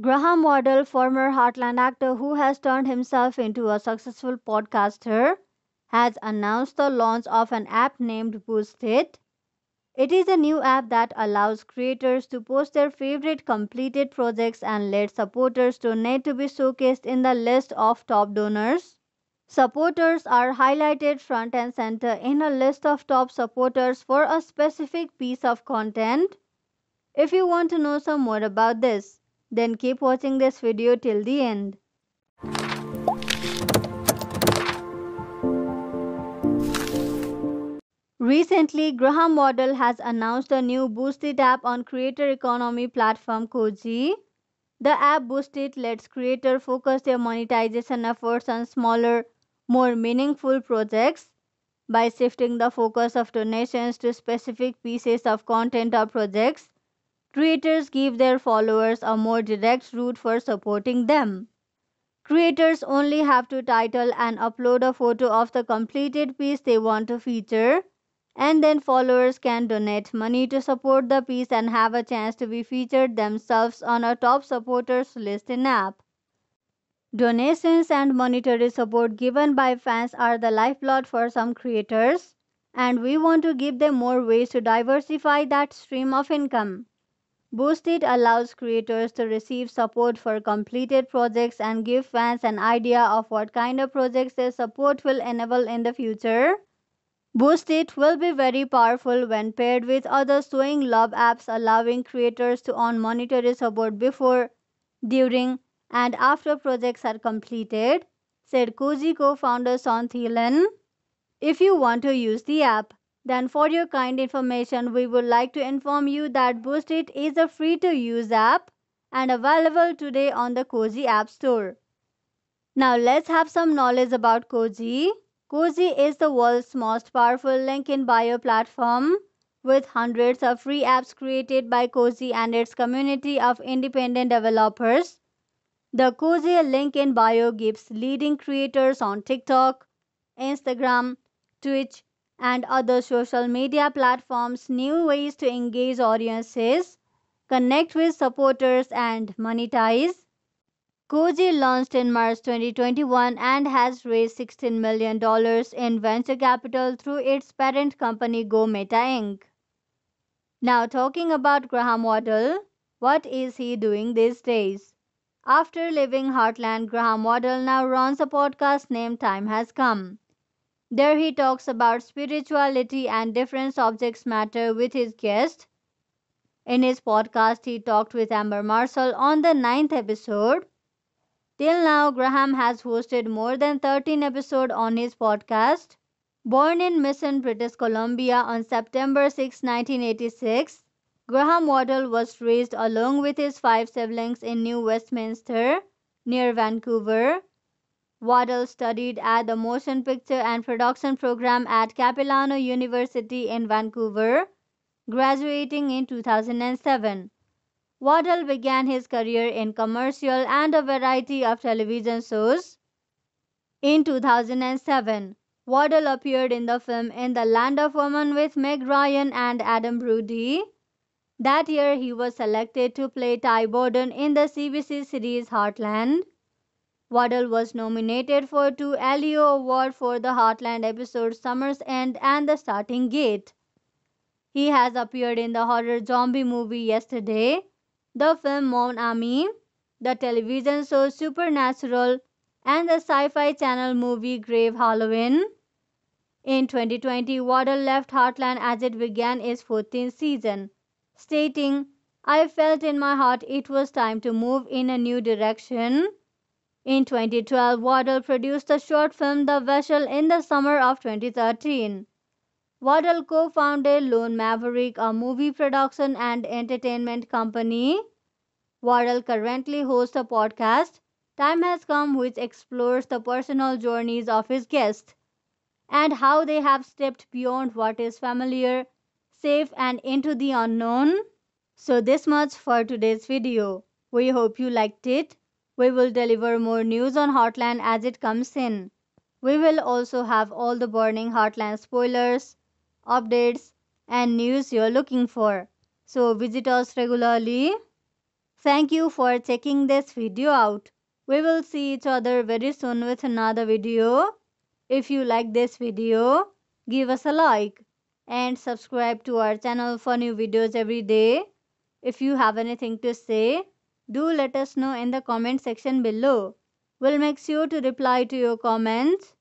Graham Wardle, former Heartland actor who has turned himself into a successful podcaster, has announced the launch of an app named Boost It. It is a new app that allows creators to post their favorite completed projects and let supporters donate to be showcased in the list of top donors. Supporters are highlighted front and center in a list of top supporters for a specific piece of content. If you want to know some more about this, then keep watching this video till the end. Recently, Graham Wardle has announced a new Boost It app on creator economy platform Koji. The app Boost It lets creators focus their monetization efforts on smaller, more meaningful projects by shifting the focus of donations to specific pieces of content or projects. Creators give their followers a more direct route for supporting them. Creators only have to title and upload a photo of the completed piece they want to feature, and then followers can donate money to support the piece and have a chance to be featured themselves on a top supporters list in app. Donations and monetary support given by fans are the lifeblood for some creators, and we want to give them more ways to diversify that stream of income. Boost It allows creators to receive support for completed projects and give fans an idea of what kind of projects their support will enable in the future. Boost It will be very powerful when paired with other showing love apps allowing creators to earn monetary support before, during, and after projects are completed, said Koji co-founder Sean Thielen. If you want to use the app, then for your kind information, we would like to inform you that Boost It is a free to use app and available today on the Koji App Store. Now let's have some knowledge about Koji. Koji is the world's most powerful link in bio platform with hundreds of free apps created by Koji and its community of independent developers. The Koji link in bio gives leading creators on TikTok, Instagram, Twitch, and other social media platforms new ways to engage audiences, connect with supporters, and monetize. Koji launched in March 2021 and has raised $16 million in venture capital through its parent company Go Meta Inc. Now, talking about Graham Wardle, what is he doing these days? After leaving Heartland, Graham Wardle now runs a podcast named Time Has Come. There he talks about spirituality and different subjects matter with his guest. In his podcast, he talked with Amber Marshall on the ninth episode. Till now, Graham has hosted more than 13 episodes on his podcast. Born in Mission, British Columbia on September 6, 1986, Graham Wardle was raised along with his five siblings in New Westminster, near Vancouver. Wardle studied at the Motion Picture and Production program at Capilano University in Vancouver, graduating in 2007. Wardle began his career in commercial and a variety of television shows. In 2007, Wardle appeared in the film In the Land of Women with Meg Ryan and Adam Brody. That year, he was selected to play Ty Borden in the CBC series Heartland. Wardle was nominated for two Leo Award for the Heartland episode Summer's End and The Starting Gate. He has appeared in the horror zombie movie Yesterday, the film Mon Ami, the television show Supernatural, and the sci-fi channel movie Grave Halloween. In 2020, Wardle left Heartland as it began its 14th season, stating, I felt in my heart it was time to move in a new direction. In 2012, Wardle produced the short film The Vessel in the summer of 2013. Wardle co-founded Lone Maverick, a movie production and entertainment company. Wardle currently hosts a podcast, Time Has Come, which explores the personal journeys of his guests and how they have stepped beyond what is familiar, safe and into the unknown. So this much for today's video. We hope you liked it. We will deliver more news on Heartland as it comes in. We will also have all the burning Heartland spoilers, updates, and news you're looking for. So visit us regularly. Thank you for checking this video out. We will see each other very soon with another video. If you like this video, give us a like and subscribe to our channel for new videos every day. If you have anything to say, do let us know in the comment section below. We'll make sure to reply to your comments.